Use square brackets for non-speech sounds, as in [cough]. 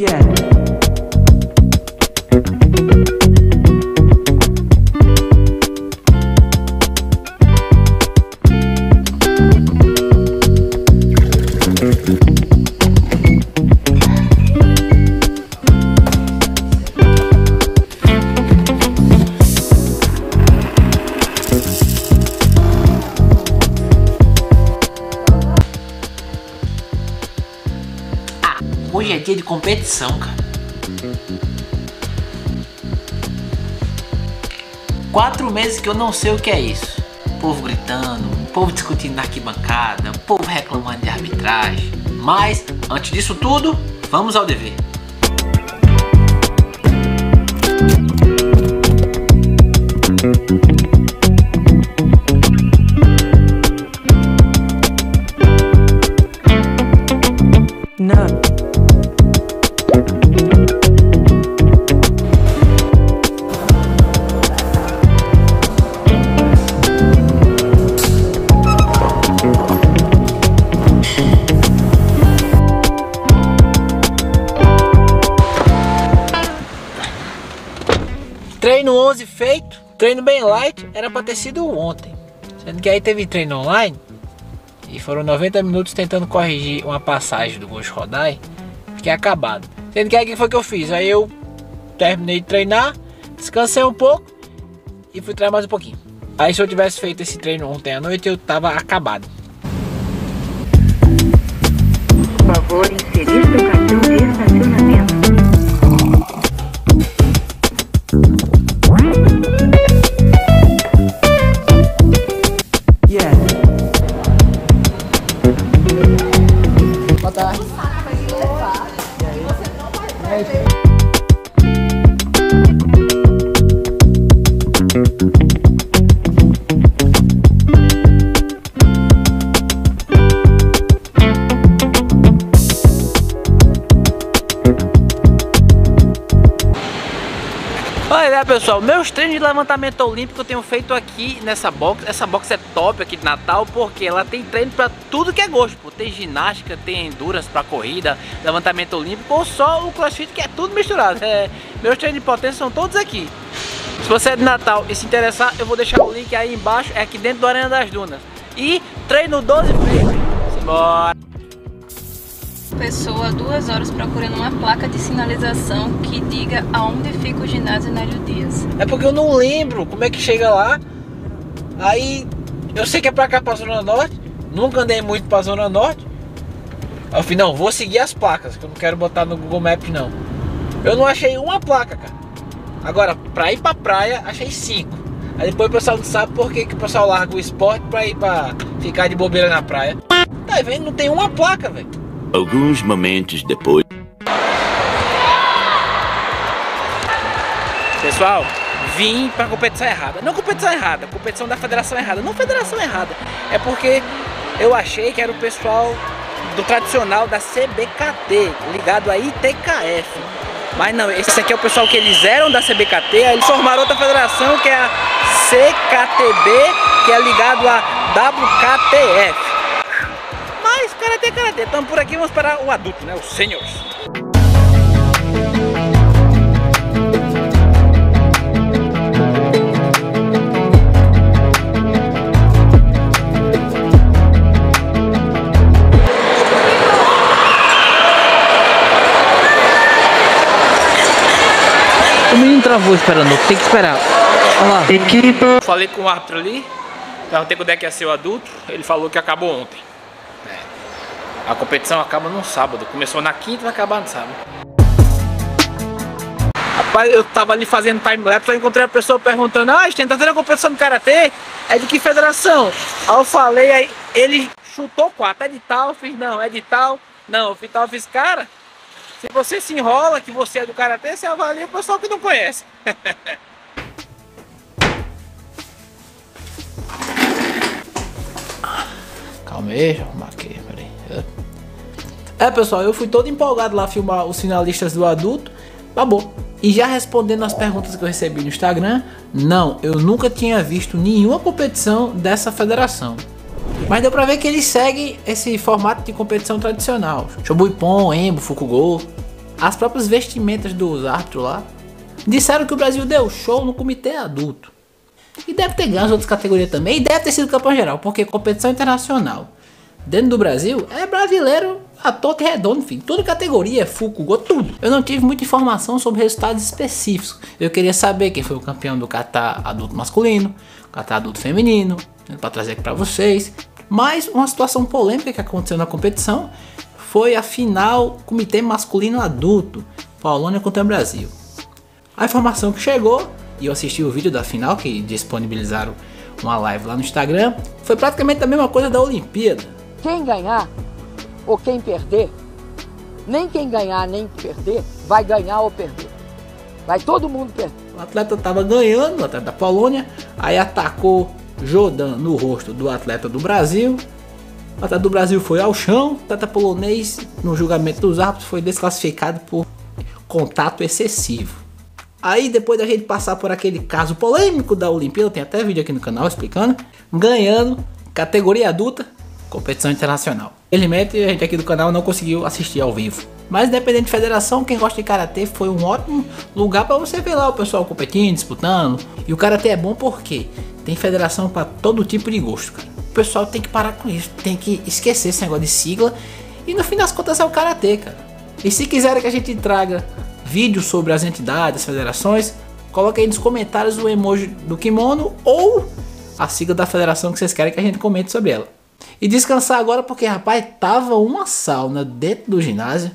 Yeah. Hoje é dia de competição, cara. Quatro meses que eu não sei o que é isso. Povo gritando, povo discutindo na arquibancada, povo reclamando de arbitragem. Mas, antes disso tudo, vamos ao dever. Treino 11 feito, treino bem light, era pra ter sido ontem. Sendo que aí teve treino online e foram 90 minutos tentando corrigir uma passagem do Ghost Rodai, que é acabado. Sendo que aí o que foi que eu fiz? Aí eu terminei de treinar, descansei um pouco e fui treinar mais um pouquinho. Aí se eu tivesse feito esse treino ontem à noite, eu tava acabado. Por favor, inserir Boa tarde. Olha né, pessoal, meus treinos de levantamento olímpico eu tenho feito aqui nessa box. Essa box é top aqui de Natal porque ela tem treino para tudo que é gosto. Pô. Tem ginástica, tem endurance para corrida, levantamento olímpico ou só o crossfit que é tudo misturado. É, meus treinos de potência são todos aqui. Se você é de Natal e se interessar, eu vou deixar o link aí embaixo, é aqui dentro do Arena das Dunas. E treino 12 free. Simbora! Pessoa duas horas procurando uma placa de sinalização que diga aonde fica o ginásio Nélio Dias. É porque eu não lembro como é que chega lá. Aí eu sei que é pra cá pra Zona Norte. Nunca andei muito pra Zona Norte. Aí eu falei, não, vou seguir as placas, que eu não quero botar no Google Maps não. Eu não achei uma placa, cara. Agora, pra ir pra praia, achei cinco. Aí depois o pessoal não sabe por que, que o pessoal larga o esporte pra ir pra ficar de bobeira na praia. Tá vendo? Não tem uma placa, velho. Alguns momentos depois. Pessoal, vim pra competição errada. Não competição errada, competição da federação errada. Não federação errada. É porque eu achei que era o pessoal do tradicional da CBKT, ligado a ITKF. Mas não, esse aqui é o pessoal que eles eram da CBKT, aí eles formaram outra federação que é a CKTB, que é ligado a WKTF. Karatê, karatê, estamos por aqui, vamos para o adulto, né? Os seniors. O menino travou esperando, tem que esperar. Olha lá. Equipe. Falei com o árbitro ali, perguntei quando é que ia ser o adulto, ele falou que acabou ontem. A competição acaba no sábado, começou na quinta e vai acabar no sábado. Rapaz, eu tava ali fazendo time-lapse, eu encontrei uma pessoa perguntando, ah, Sten, tá tendo a competição de Karatê? É de que federação? Aí eu falei, aí ele chutou quatro, é de tal, eu fiz, não, é de tal, não, eu fiz tal, eu fiz, cara, se você se enrola que você é do Karatê, você avalia o pessoal que não conhece. [laughs] Calma aí, arrumar aqui. É, pessoal, eu fui todo empolgado lá filmar os finalistas do adulto. Babou. E já respondendo as perguntas que eu recebi no Instagram, não, eu nunca tinha visto nenhuma competição dessa federação. Mas deu pra ver que eles seguem esse formato de competição tradicional. Shobuipon, Embo, Fukugou. as próprias vestimentas dos árbitros lá. Disseram que o Brasil deu show no comitê adulto. E deve ter ganho as outras categorias também. E deve ter sido campeão geral, porque competição internacional dentro do Brasil é brasileiro a toque redondo, enfim. Toda categoria, Fukugo, tudo. Eu não tive muita informação sobre resultados específicos. Eu queria saber quem foi o campeão do Qatar adulto masculino, Qatar adulto feminino, para trazer aqui para vocês. Mas uma situação polêmica que aconteceu na competição foi a final Comitê Masculino Adulto, Polônia contra o Brasil. A informação que chegou, e eu assisti o vídeo da final que disponibilizaram uma live lá no Instagram, foi praticamente a mesma coisa da Olimpíada. Quem ganhar ou quem perder, nem quem ganhar nem perder vai ganhar ou perder. Vai todo mundo perder. O atleta estava ganhando, o atleta da Polônia, aí atacou Jordan no rosto do atleta do Brasil. O atleta do Brasil foi ao chão, o atleta polonês, no julgamento dos árbitros, foi desclassificado por contato excessivo. Aí depois da gente passar por aquele caso polêmico da Olimpíada, tem até vídeo aqui no canal explicando, ganhando categoria adulta, competição internacional. Felizmente a gente aqui do canal não conseguiu assistir ao vivo. Mas independente de federação, quem gosta de karatê foi um ótimo lugar para você ver lá o pessoal competindo, disputando. E o karatê é bom porque tem federação para todo tipo de gosto, cara. O pessoal tem que parar com isso, tem que esquecer esse negócio de sigla. E no fim das contas é o karatê, cara. E se quiserem que a gente traga vídeos sobre as entidades, as federações, coloque aí nos comentários o emoji do kimono ou a sigla da federação que vocês querem que a gente comente sobre ela. E descansar agora porque, rapaz, tava uma sauna dentro do ginásio.